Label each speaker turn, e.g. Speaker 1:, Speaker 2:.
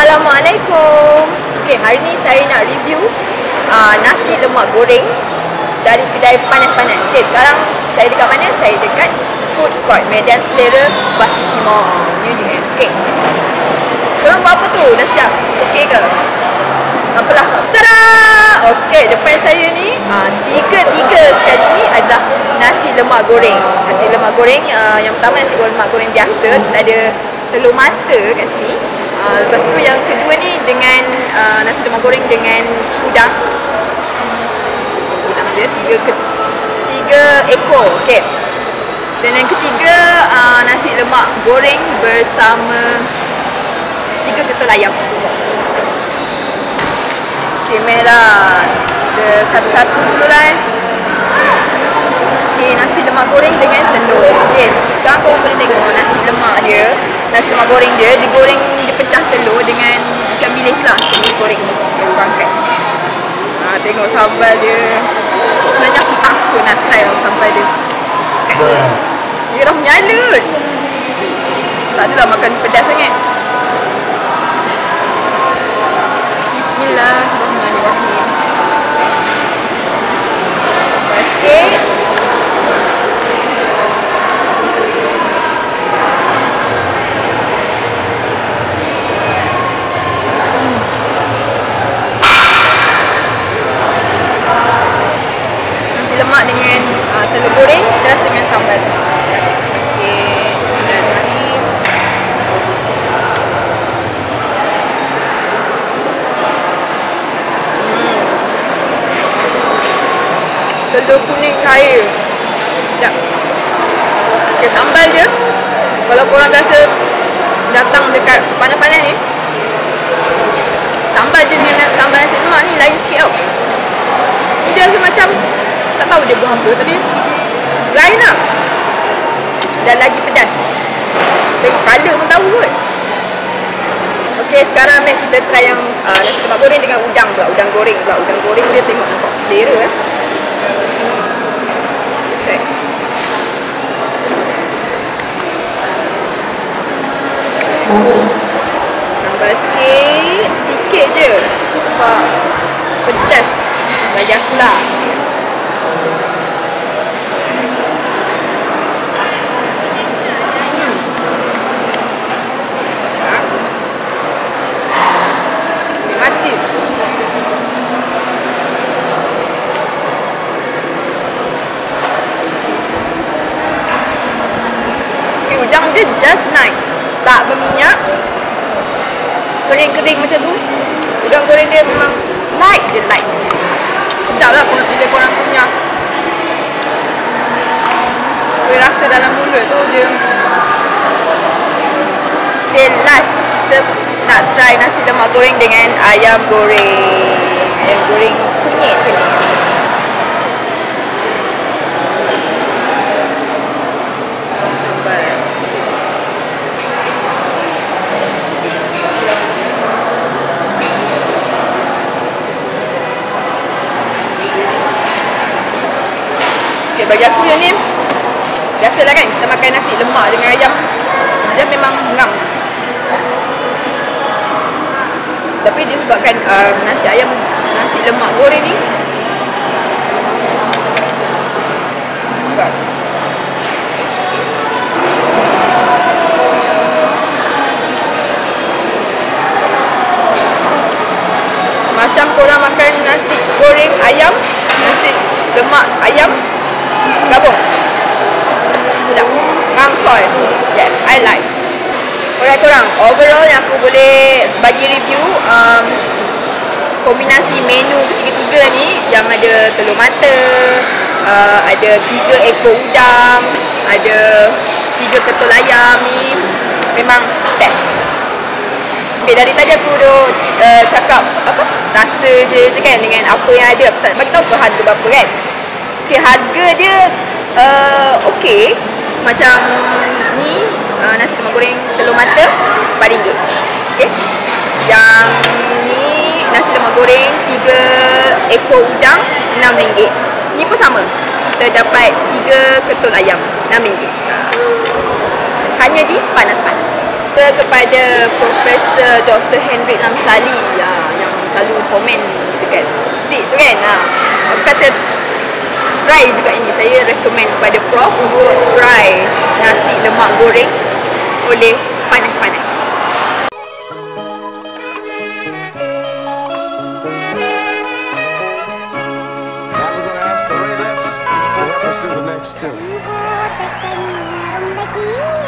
Speaker 1: Assalamualaikum. Okey, hari ni saya nak review uh, nasi lemak goreng dari kedai panas-panas. Okey, sekarang saya dekat mana? Saya dekat Food Court Medan Selera City Mall. UUM. Okey. Korang buat apa tu? Nasi siap? Okey ke? Apalah. Tada! Okey, depan saya ni uh, tiga-tiga sekali ni adalah nasi lemak goreng. Nasi lemak goreng uh, yang pertama nasi lemak goreng biasa. Kita ada telur mata kat sini. Uh, lepas tu yang kedua ni dengan uh, nasi lemak goreng dengan udang. Udang dia tiga ke, tiga ekor. Okey. Dan yang ketiga uh, nasi lemak goreng bersama tiga ketul ayam. Okey, merah. Kita satu-satu dulu lah eh. Okey, nasi lemak goreng dengan telur. Okey, sekarang korang boleh tengok nasi lemak dia. Nasi lemak goreng dia, digoreng pecah telur dengan ikan bilis lah bilis goreng okay, aku ha, tengok sambal dia. Sebenarnya aku takut nak try lah sambal dia. Dia dah menyala. Tak adalah makan pedas sangat. Bismillahirrahmanirrahim telur goreng dan dengan sambal sikit. Telur kuning cair. Sekejap. Okay, sambal je. Kalau korang biasa datang dekat panas-panas ni. Sambal je dengan sambal nasi lemak ni lain sikit tau. Dia rasa macam tak tahu dia buah apa tapi lain lah. Dan lagi pedas. Tengok colour pun tahu kot. Ok sekarang meh kita try yang uh, nasi lemak goreng dengan udang pula. Udang goreng pula. Udang goreng dia tengok nampak selera eh. Sambal sikit. Sikit je. Nampak pedas. Bagi aku lah dia just nice. Tak berminyak. Kering-kering macam tu. Udang goreng dia memang light je light. Sedap lah bila korang punya boleh rasa dalam mulut tu je okay last kita nak try nasi lemak goreng dengan ayam goreng. Ayam goreng kunyit tu ni bagi aku yang ni Biasalah kan kita makan nasi lemak dengan ayam. Dia memang ngam Tapi dia sebabkan uh, nasi ayam Nasi lemak goreng ni Macam korang makan nasi goreng ayam Nasi lemak ayam Gabung. Sedap. Ngang soy. Yes, I like Alright korang Overall yang aku boleh bagi review um, Kombinasi menu ketiga-tiga ni Yang ada telur mata uh, Ada tiga ekor udang Ada tiga ketul ayam ni Memang best. Okay, dari tadi aku dah uh, cakap apa rasa je je kan dengan apa yang ada. Aku tak bagi tahu harga berapa kan. Okay, harga dia uh, okey. Macam ni uh, nasi lemak goreng telur mata RM4 okey yang ni nasi lemak goreng 3 ekor udang RM6 ni pun sama kita dapat 3 ketul ayam RM6 hanya di panas-panas kata kepada Profesor Dr. Henry Lamsali ya, yang selalu komen dekat seat tu kan. Ha. Aku kata try juga ini. Saya recommend kepada Prof untuk try nasi lemak goreng boleh panas-panas. Thank you.